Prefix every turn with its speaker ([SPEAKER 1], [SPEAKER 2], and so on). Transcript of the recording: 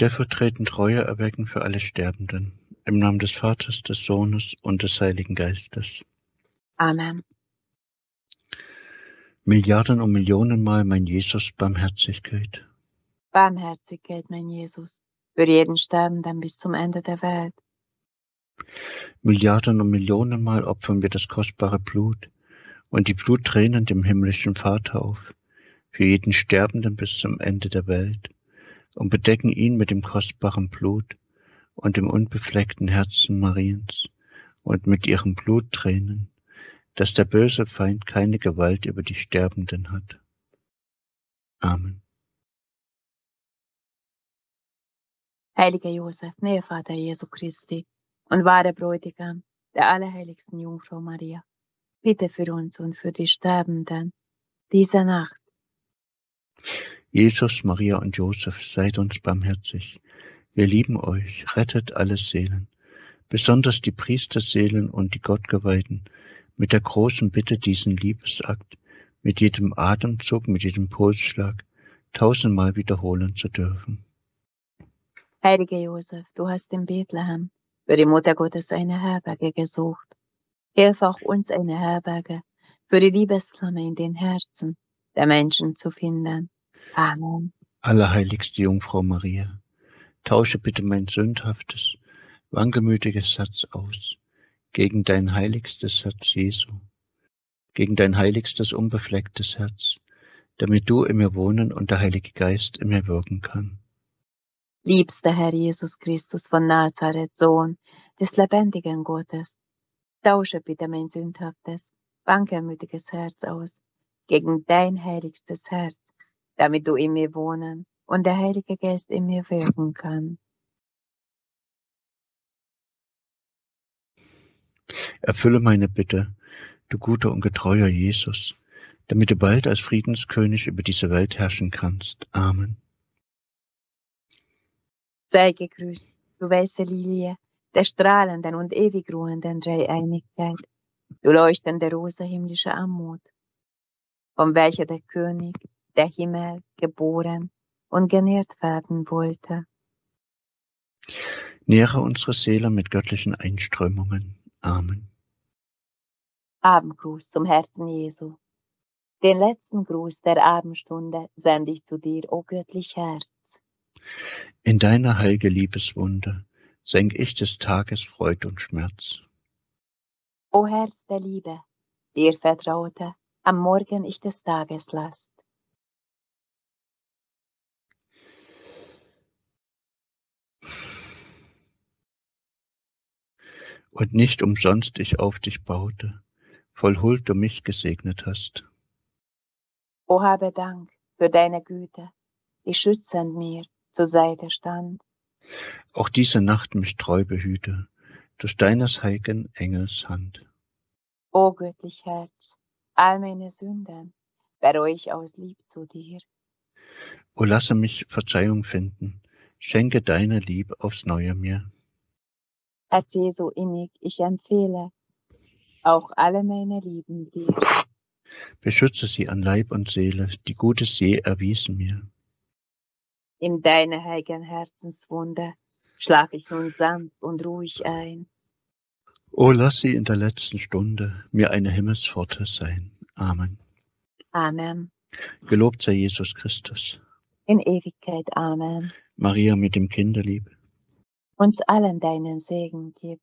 [SPEAKER 1] stellvertretend Reue erwecken für alle Sterbenden. Im Namen des Vaters, des Sohnes und des Heiligen Geistes.
[SPEAKER 2] Amen.
[SPEAKER 1] Milliarden und Millionenmal, mein Jesus, Barmherzigkeit.
[SPEAKER 2] Barmherzigkeit, mein Jesus, für jeden Sterbenden bis zum Ende der Welt.
[SPEAKER 1] Milliarden und Millionenmal opfern wir das kostbare Blut und die Bluttränen dem himmlischen Vater auf, für jeden Sterbenden bis zum Ende der Welt, und bedecken ihn mit dem kostbaren Blut und dem unbefleckten Herzen Mariens und mit ihren Bluttränen, dass der böse Feind keine Gewalt über die Sterbenden hat. Amen.
[SPEAKER 2] Heiliger Josef, Nährvater Jesu Christi und wahrer Bräutigam der allerheiligsten Jungfrau Maria, bitte für uns und für die Sterbenden diese Nacht.
[SPEAKER 1] Jesus, Maria und Josef, seid uns barmherzig. Wir lieben euch, rettet alle Seelen, besonders die Priesterseelen und die Gottgeweihten, mit der großen Bitte, diesen Liebesakt mit jedem Atemzug, mit jedem Pulsschlag tausendmal wiederholen zu dürfen.
[SPEAKER 2] Heiliger Josef, du hast in Bethlehem für die Mutter Gottes eine Herberge gesucht. Hilf auch uns eine Herberge für die Liebesflamme in den Herzen der Menschen zu finden. Amen.
[SPEAKER 1] Allerheiligste Jungfrau Maria, tausche bitte mein sündhaftes, wankelmütiges Herz aus gegen dein heiligstes Herz Jesu, gegen dein heiligstes, unbeflecktes Herz, damit du in mir wohnen und der Heilige Geist in mir wirken kann.
[SPEAKER 2] Liebster Herr Jesus Christus von Nazareth, Sohn des lebendigen Gottes, tausche bitte mein sündhaftes, wankelmütiges Herz aus gegen dein heiligstes Herz, damit du in mir wohnen und der Heilige Geist in mir wirken kann.
[SPEAKER 1] Erfülle meine Bitte, du guter und getreuer Jesus, damit du bald als Friedenskönig über diese Welt herrschen kannst. Amen.
[SPEAKER 2] Sei gegrüßt, du weiße Lilie der strahlenden und ewig ruhenden Dreieinigkeit, du leuchtende Rose himmlischer Anmut, von welcher der König der Himmel geboren und genährt werden wollte.
[SPEAKER 1] Nähre unsere Seele mit göttlichen Einströmungen. Amen.
[SPEAKER 2] Abendgruß zum Herzen Jesu. Den letzten Gruß der Abendstunde sende ich zu dir, o göttlich Herz.
[SPEAKER 1] In deiner heilige Liebeswunde senk ich des Tages Freud und Schmerz.
[SPEAKER 2] O Herz der Liebe, dir vertraute am Morgen ich des Tages Last.
[SPEAKER 1] Und nicht umsonst ich auf dich baute, voll Huld du mich gesegnet hast.
[SPEAKER 2] O habe Dank für deine Güte, die schützend mir zur Seite stand.
[SPEAKER 1] Auch diese Nacht mich treu behüte, durch deines heiligen Engels Hand.
[SPEAKER 2] O göttlich Herz, all meine Sünden bereue ich aus Lieb zu dir.
[SPEAKER 1] O lasse mich Verzeihung finden, schenke deine Liebe aufs Neue mir.
[SPEAKER 2] Herz Jesu innig, ich empfehle auch alle meine Lieben dir.
[SPEAKER 1] Beschütze sie an Leib und Seele, die Gutes je erwiesen mir.
[SPEAKER 2] In deine heiligen Herzenswunde schlaf ich nun sanft und ruhig ein.
[SPEAKER 1] O lass sie in der letzten Stunde mir eine Himmelspforte sein. Amen.
[SPEAKER 2] Amen.
[SPEAKER 1] Gelobt sei Jesus Christus.
[SPEAKER 2] In Ewigkeit. Amen.
[SPEAKER 1] Maria mit dem Kinderlieb.
[SPEAKER 2] Uns allen deinen Segen gib.